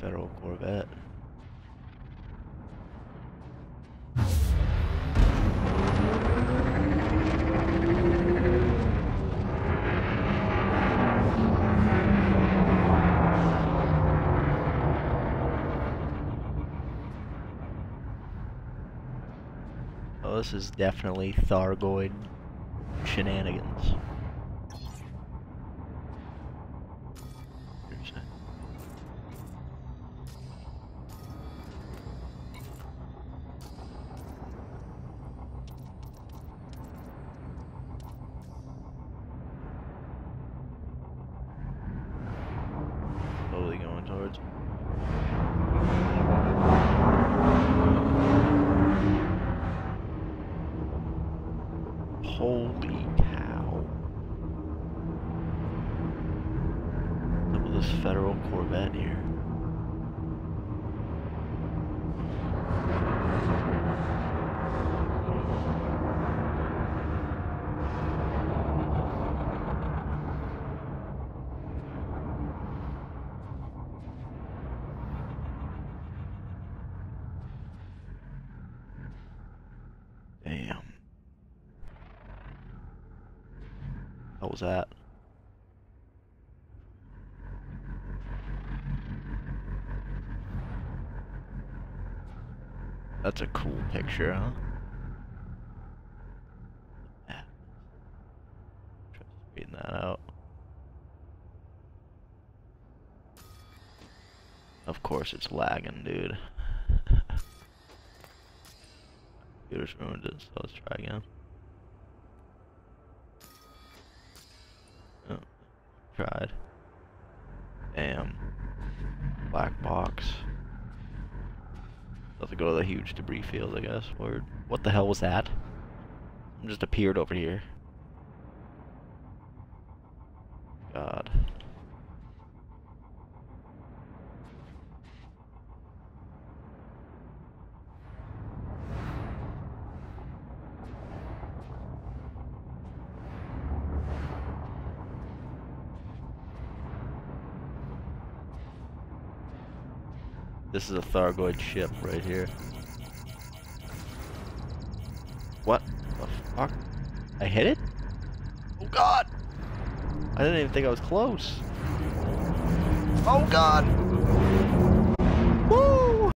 Federal Corvette. Oh, this is definitely Thargoid shenanigans. Towards. Holy cow. Look at this federal Corvette here. Damn. What was that? That's a cool picture, huh? Yeah. Try to that out. Of course it's lagging, dude. Computer's ruined it, so let's try again. Oh, tried. Damn. Black box. To go to the huge debris field, I guess. Word. What the hell was that? Just appeared over here. God. This is a Thargoid ship right here. What the fuck? I hit it? Oh god! I didn't even think I was close. Oh god!